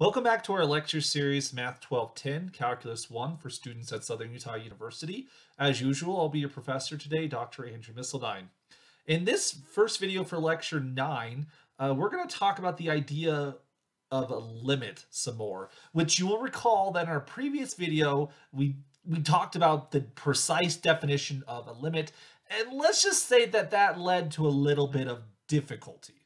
Welcome back to our lecture series Math 1210, Calculus 1 for students at Southern Utah University. As usual, I'll be your professor today, Dr. Andrew Misseldine. In this first video for lecture 9, uh, we're going to talk about the idea of a limit some more, which you will recall that in our previous video, we, we talked about the precise definition of a limit, and let's just say that that led to a little bit of difficulty.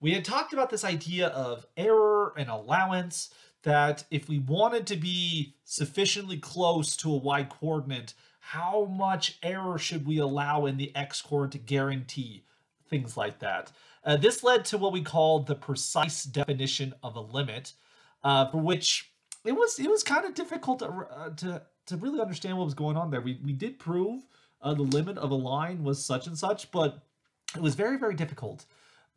We had talked about this idea of error and allowance, that if we wanted to be sufficiently close to a y coordinate, how much error should we allow in the x coordinate to guarantee? Things like that. Uh, this led to what we call the precise definition of a limit, uh, for which it was it was kind of difficult to, uh, to to really understand what was going on there. We we did prove uh, the limit of a line was such and such, but it was very very difficult.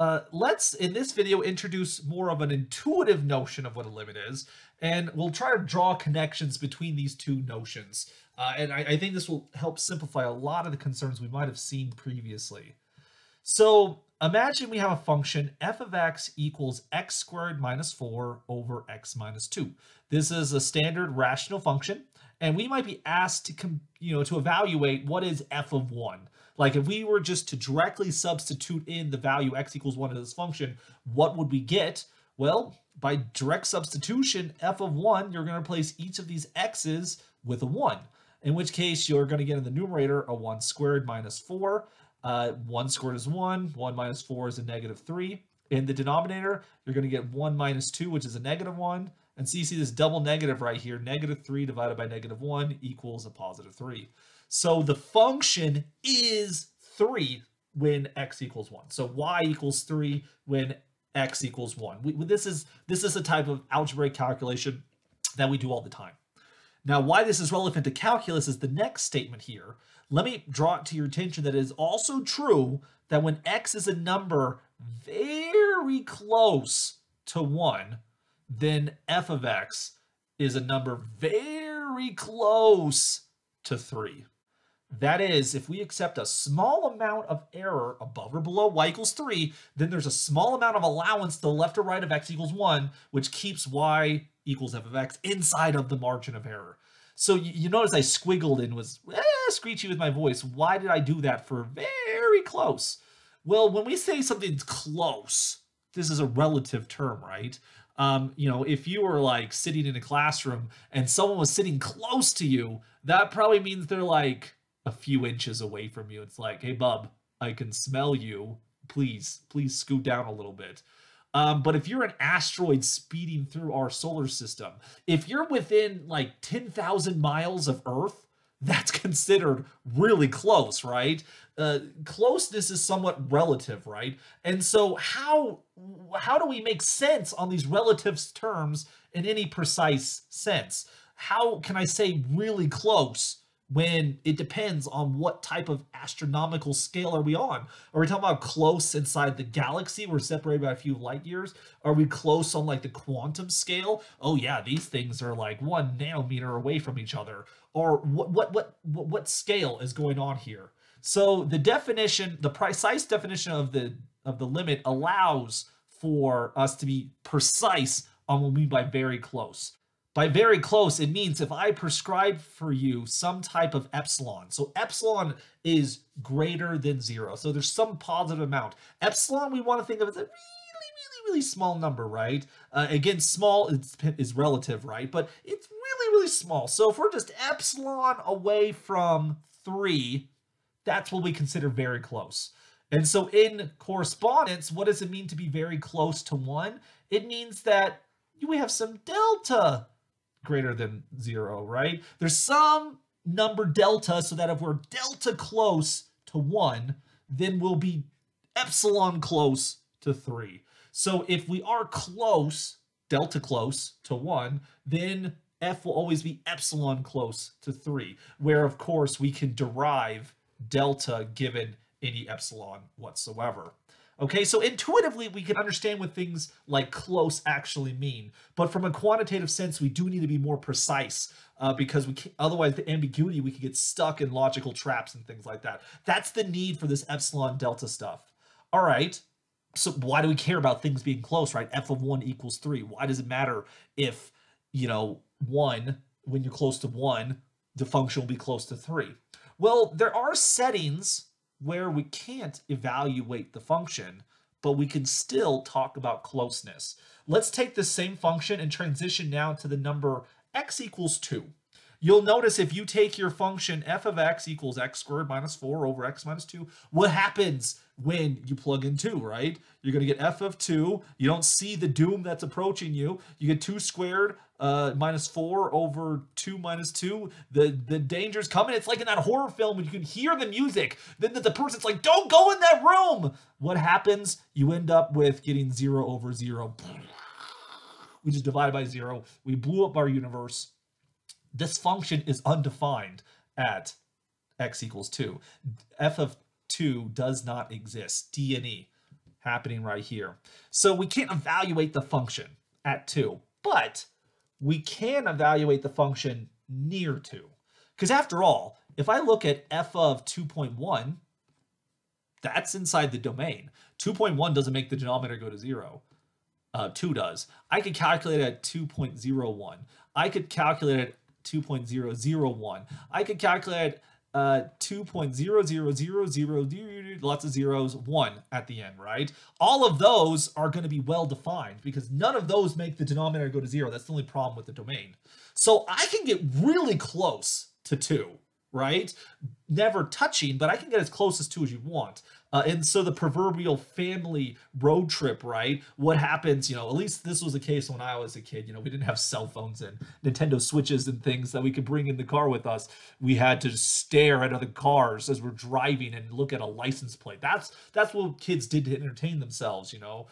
Uh, let's, in this video, introduce more of an intuitive notion of what a limit is, and we'll try to draw connections between these two notions. Uh, and I, I, think this will help simplify a lot of the concerns we might have seen previously. So imagine we have a function f of x equals x squared minus 4 over x minus 2. This is a standard rational function, and we might be asked to, you know, to evaluate what is f of 1. Like if we were just to directly substitute in the value x equals 1 of this function, what would we get? Well, by direct substitution, f of 1, you're going to replace each of these x's with a 1, in which case you're going to get in the numerator a 1 squared minus 4. Uh, 1 squared is 1, 1 minus 4 is a negative 3. In the denominator, you're going to get 1 minus 2, which is a negative 1. And so you see this double negative right here, negative 3 divided by negative 1 equals a positive 3. So the function is 3 when x equals 1. So y equals 3 when x equals 1. We, this is this is a type of algebraic calculation that we do all the time. Now, why this is relevant to calculus is the next statement here. Let me draw it to your attention that it is also true that when x is a number very close to 1, then f of x is a number very close to 3. That is, if we accept a small amount of error above or below y equals 3, then there's a small amount of allowance to the left or right of x equals 1, which keeps y equals f of x inside of the margin of error. So you, you notice I squiggled and was eh, screechy with my voice. Why did I do that for very close? Well, when we say something's close, this is a relative term, right? Um, you know, if you were like sitting in a classroom and someone was sitting close to you, that probably means they're like a few inches away from you. It's like, hey, bub, I can smell you. Please, please scoot down a little bit. Um, but if you're an asteroid speeding through our solar system, if you're within like 10,000 miles of Earth, that's considered really close, right? Uh, closeness is somewhat relative, right? And so how how do we make sense on these relative terms in any precise sense? How can I say really close when it depends on what type of astronomical scale are we on. Are we talking about close inside the galaxy? We're separated by a few light years. Are we close on like the quantum scale? Oh yeah, these things are like one nanometer away from each other. Or what what what what scale is going on here? So the definition, the precise definition of the of the limit allows for us to be precise on what we mean by very close. By very close, it means if I prescribe for you some type of epsilon. So epsilon is greater than zero. So there's some positive amount. Epsilon we want to think of as a really, really, really small number, right? Uh, again, small is, is relative, right? But it's really, really small. So if we're just epsilon away from three, that's what we consider very close. And so in correspondence, what does it mean to be very close to one? It means that we have some delta greater than zero, right? There's some number delta so that if we're delta close to one, then we'll be epsilon close to three. So if we are close, delta close to one, then f will always be epsilon close to three, where of course we can derive delta given any epsilon whatsoever. Okay, so intuitively we can understand what things like close actually mean, but from a quantitative sense, we do need to be more precise uh, because we otherwise the ambiguity we could get stuck in logical traps and things like that. That's the need for this epsilon delta stuff. All right, so why do we care about things being close, right? f of 1 equals 3. Why does it matter if, you know, 1, when you're close to 1, the function will be close to 3? Well, there are settings where we can't evaluate the function, but we can still talk about closeness. Let's take the same function and transition now to the number x equals 2. You'll notice if you take your function f of x equals x squared minus 4 over x minus 2, what happens when you plug in 2, right? You're going to get f of 2. You don't see the doom that's approaching you. You get 2 squared uh, minus 4 over 2 minus 2. The, the danger's coming. It's like in that horror film when you can hear the music. Then the, the person's like, don't go in that room. What happens? You end up with getting 0 over 0. We just divide by 0. We blew up our universe this function is undefined at x equals 2. f of 2 does not exist. D and E happening right here. So we can't evaluate the function at 2, but we can evaluate the function near 2. Because after all, if I look at f of 2.1, that's inside the domain. 2.1 doesn't make the denominator go to 0. Uh, 2 does. I could calculate it at 2.01. I could calculate it 2.001. I could calculate uh, 2.0000, lots of zeros, 1 at the end, right? All of those are going to be well defined because none of those make the denominator go to 0. That's the only problem with the domain. So I can get really close to 2, right? Never touching, but I can get as close as 2 as you want. Uh, and so the proverbial family road trip, right? What happens, you know, at least this was the case when I was a kid. You know, we didn't have cell phones and Nintendo Switches and things that we could bring in the car with us. We had to stare at other cars as we're driving and look at a license plate. That's that's what kids did to entertain themselves, you know.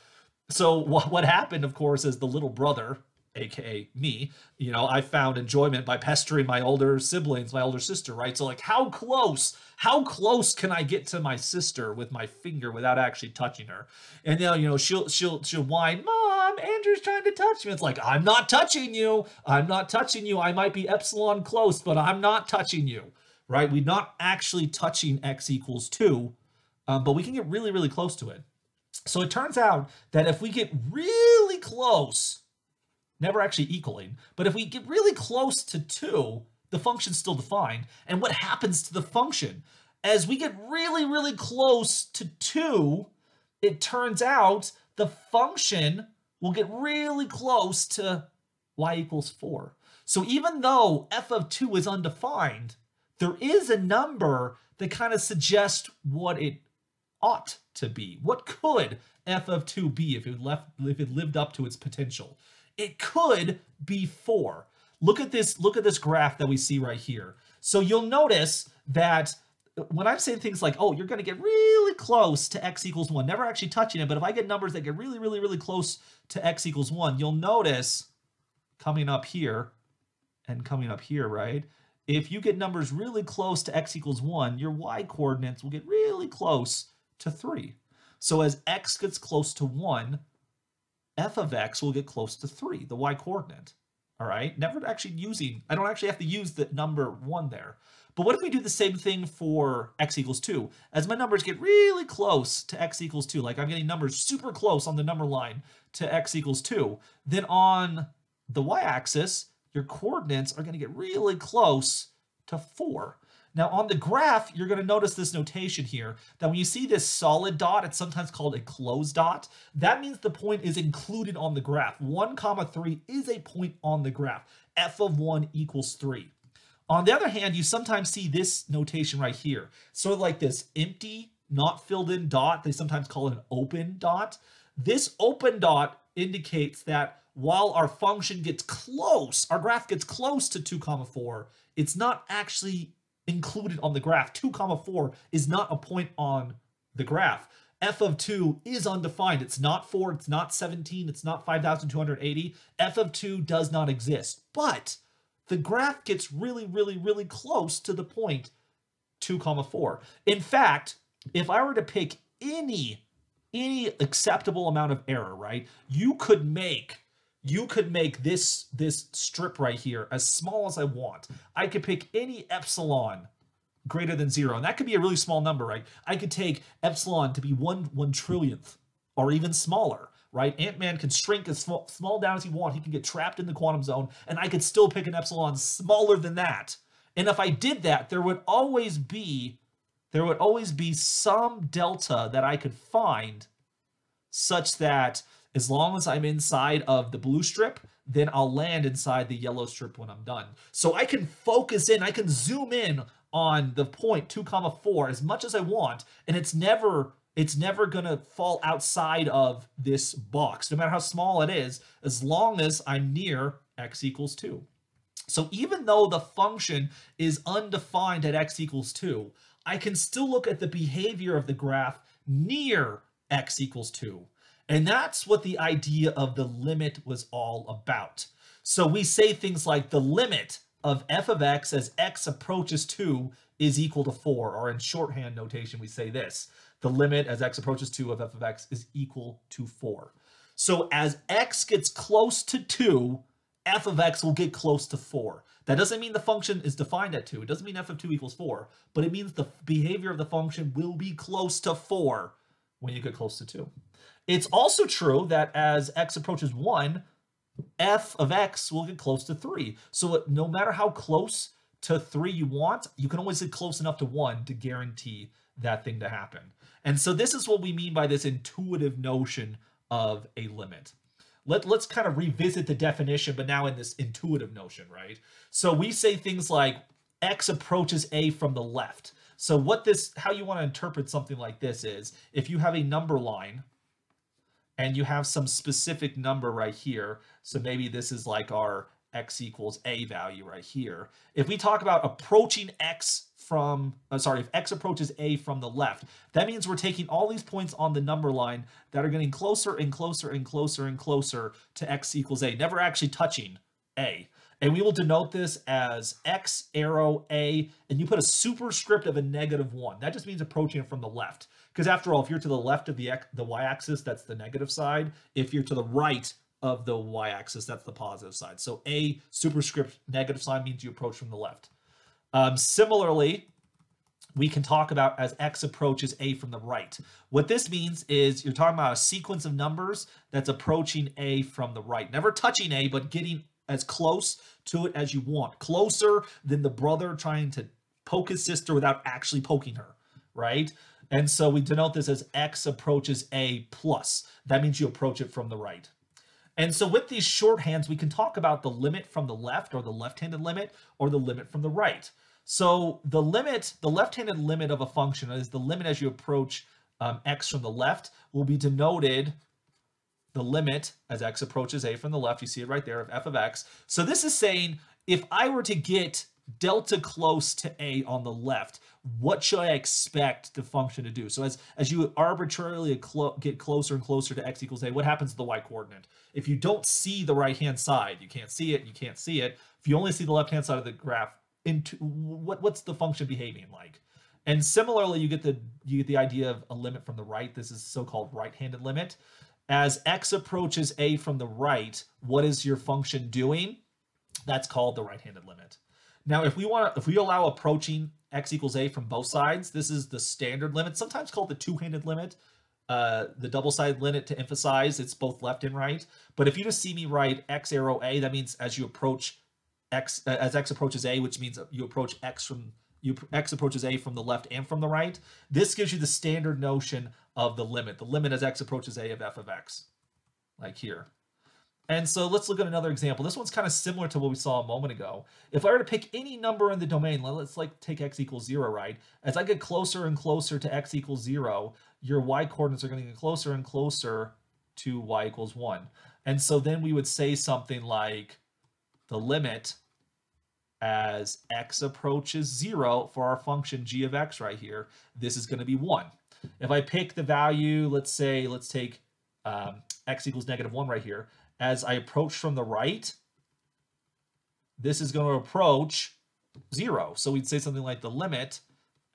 So what what happened, of course, is the little brother, aka me you know i found enjoyment by pestering my older siblings my older sister right? So like how close how close can i get to my sister with my finger without actually touching her? And now you know she'll she'll she'll whine mom andrew's trying to touch me. It's like i'm not touching you. I'm not touching you. I might be epsilon close but i'm not touching you. Right? We're not actually touching x equals 2 um, but we can get really really close to it. So it turns out that if we get really close never actually equaling. But if we get really close to 2, the function's still defined. And what happens to the function? As we get really, really close to 2, it turns out the function will get really close to y equals 4. So even though f of 2 is undefined, there is a number that kind of suggests what it ought to be. What could f of 2 be if it left if it lived up to its potential? It could be 4. Look at this look at this graph that we see right here. So you'll notice that when I'm saying things like, oh, you're going to get really close to x equals 1, never actually touching it, but if I get numbers that get really, really, really close to x equals 1, you'll notice coming up here and coming up here, right? If you get numbers really close to x equals 1, your y coordinates will get really close to 3. So as x gets close to 1, f of x will get close to 3, the y coordinate. All right, never actually using, I don't actually have to use the number 1 there. But what if we do the same thing for x equals 2? As my numbers get really close to x equals 2, like I'm getting numbers super close on the number line to x equals 2, then on the y-axis, your coordinates are going to get really close to 4. Now on the graph, you're going to notice this notation here, that when you see this solid dot, it's sometimes called a closed dot. That means the point is included on the graph. 1 comma 3 is a point on the graph. f of 1 equals 3. On the other hand, you sometimes see this notation right here. Sort of like this empty, not filled in dot. They sometimes call it an open dot. This open dot indicates that while our function gets close, our graph gets close to 2 comma 4, it's not actually included on the graph. 2 comma 4 is not a point on the graph. f of 2 is undefined. It's not 4, it's not 17, it's not 5,280. f of 2 does not exist. But the graph gets really, really, really close to the point 2 comma 4. In fact, if I were to pick any any acceptable amount of error, right? You could make you could make this this strip right here as small as I want. I could pick any epsilon greater than zero, and that could be a really small number, right? I could take epsilon to be one one trillionth or even smaller, right? Ant-Man can shrink as small, small down as he wants. He can get trapped in the quantum zone, and I could still pick an epsilon smaller than that. And if I did that, there would always be there would always be some delta that I could find such that as long as I'm inside of the blue strip, then I'll land inside the yellow strip when I'm done. So I can focus in, I can zoom in on the point 2 comma 4 as much as I want, and it's never it's never to fall outside of this box, no matter how small it is, as long as I'm near x equals 2. So even though the function is undefined at x equals 2, I can still look at the behavior of the graph near x equals 2. And that's what the idea of the limit was all about. So we say things like the limit of f of x as x approaches 2 is equal to 4, or in shorthand notation we say this, the limit as x approaches 2 of f of x is equal to 4. So as x gets close to 2, f of x will get close to 4. That doesn't mean the function is defined at 2. It doesn't mean f of 2 equals 4, but it means the behavior of the function will be close to 4 when you get close to 2. It's also true that as x approaches 1, f of x will get close to 3. So no matter how close to 3 you want, you can always get close enough to 1 to guarantee that thing to happen. And so this is what we mean by this intuitive notion of a limit. Let, let's kind of revisit the definition, but now in this intuitive notion, right? So we say things like x approaches a from the left. So what this, how you want to interpret something like this is, if you have a number line, and you have some specific number right here. So maybe this is like our x equals a value right here. If we talk about approaching x from, uh, sorry, if x approaches a from the left, that means we're taking all these points on the number line that are getting closer and closer and closer and closer to x equals a, never actually touching a. And we will denote this as x arrow a, and you put a superscript of a negative one. That just means approaching it from the left. Because after all, if you're to the left of the, the y-axis, that's the negative side. If you're to the right of the y-axis, that's the positive side. So a superscript negative sign means you approach from the left. Um, similarly, we can talk about as x approaches a from the right. What this means is you're talking about a sequence of numbers that's approaching a from the right. Never touching a, but getting as close to it as you want. Closer than the brother trying to poke his sister without actually poking her, right? And so we denote this as x approaches a plus. That means you approach it from the right. And so with these shorthands, we can talk about the limit from the left or the left-handed limit or the limit from the right. So the limit, the left-handed limit of a function is the limit as you approach um, x from the left will be denoted the limit as x approaches a from the left. You see it right there of f of x. So this is saying if I were to get delta close to a on the left, what should I expect the function to do? So as, as you arbitrarily get closer and closer to x equals a, what happens to the y coordinate? If you don't see the right-hand side, you can't see it, you can't see it. If you only see the left-hand side of the graph, into what, what's the function behaving like? And similarly, you get the you get the idea of a limit from the right. This is so-called right-handed limit. As x approaches a from the right, what is your function doing? That's called the right-handed limit. Now, if we want if we allow approaching x equals a from both sides, this is the standard limit, sometimes called the two-handed limit, uh, the double-sided limit to emphasize it's both left and right. But if you just see me write x arrow a, that means as you approach x, uh, as x approaches a, which means you approach x from you x approaches a from the left and from the right. This gives you the standard notion of the limit. The limit as x approaches a of f of x, like here. And so let's look at another example. This one's kind of similar to what we saw a moment ago. If I were to pick any number in the domain, let's like take x equals zero, right? As I get closer and closer to x equals zero, your y coordinates are going to get closer and closer to y equals one. And so then we would say something like the limit as x approaches zero for our function g of x right here, this is going to be one. If I pick the value, let's say, let's take um, x equals negative one right here, as I approach from the right, this is going to approach zero. So we'd say something like the limit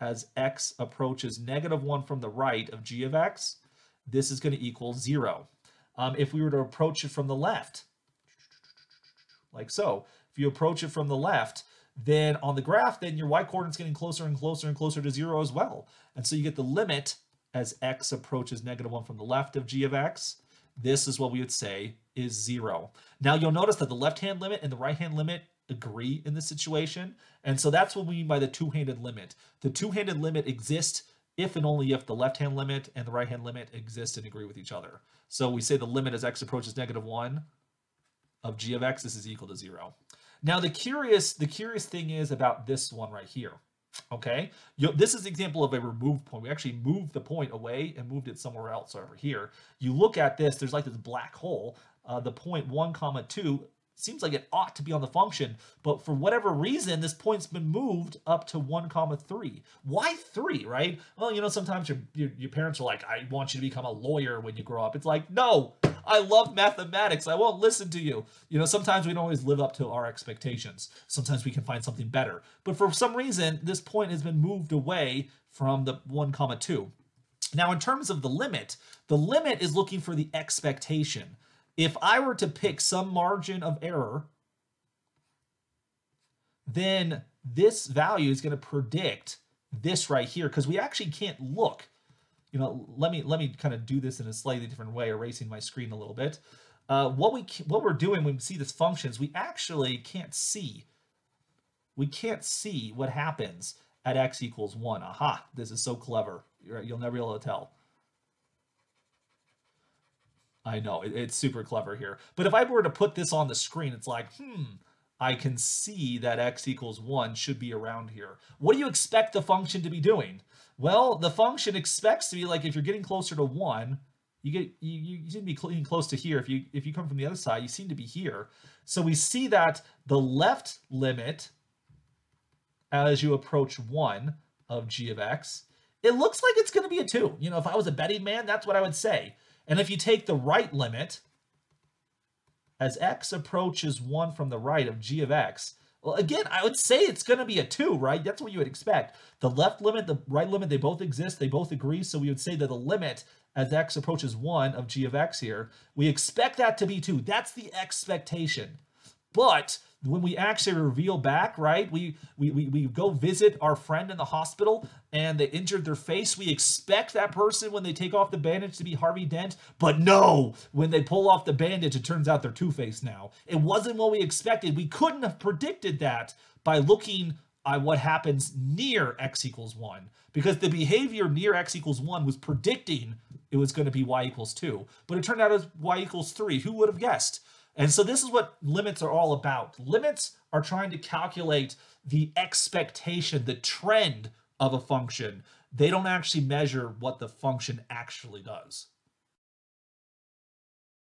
as x approaches negative one from the right of g of x, this is going to equal zero. Um, if we were to approach it from the left, like so, if you approach it from the left, then on the graph, then your y coordinate's getting closer and closer and closer to zero as well. And so you get the limit as x approaches negative 1 from the left of g of x, this is what we would say is 0. Now you'll notice that the left-hand limit and the right-hand limit agree in this situation. And so that's what we mean by the two-handed limit. The two-handed limit exists if and only if the left-hand limit and the right-hand limit exist and agree with each other. So we say the limit as x approaches negative 1 of g of x, this is equal to 0. Now the curious, the curious thing is about this one right here. Okay, you, this is an example of a remove point. We actually moved the point away and moved it somewhere else over here. You look at this, there's like this black hole. Uh, the point 1 comma 2 seems like it ought to be on the function, but for whatever reason, this point's been moved up to 1 comma 3. Why 3, right? Well, you know, sometimes your, your, your parents are like, I want you to become a lawyer when you grow up. It's like, no, I love mathematics. I won't listen to you. You know, sometimes we don't always live up to our expectations. Sometimes we can find something better. But for some reason, this point has been moved away from the 1 comma 2. Now, in terms of the limit, the limit is looking for the expectation if I were to pick some margin of error, then this value is going to predict this right here because we actually can't look. You know, let me let me kind of do this in a slightly different way, erasing my screen a little bit. Uh, what we what we're doing when we see this functions, we actually can't see. We can't see what happens at x equals one. Aha! This is so clever. You'll never be able to tell. I know, it, it's super clever here. But if I were to put this on the screen, it's like, hmm, I can see that x equals 1 should be around here. What do you expect the function to be doing? Well, the function expects to be like if you're getting closer to 1, you get you, you seem to be getting close to here. If you if you come from the other side, you seem to be here. So we see that the left limit as you approach 1 of g of x, it looks like it's going to be a 2. You know, if I was a betting man, that's what I would say. And if you take the right limit, as x approaches 1 from the right of g of x, well, again, I would say it's going to be a 2, right? That's what you would expect. The left limit, the right limit, they both exist. They both agree. So we would say that the limit as x approaches 1 of g of x here, we expect that to be 2. That's the expectation. But when we actually reveal back, right, we, we, we, we go visit our friend in the hospital and they injured their face, we expect that person when they take off the bandage to be Harvey Dent, but no, when they pull off the bandage, it turns out they're Two-Face now. It wasn't what we expected. We couldn't have predicted that by looking at what happens near x equals 1 because the behavior near x equals 1 was predicting it was going to be y equals 2 but it turned out as y equals 3 who would have guessed and so this is what limits are all about. Limits are trying to calculate the expectation, the trend of a function. They don't actually measure what the function actually does.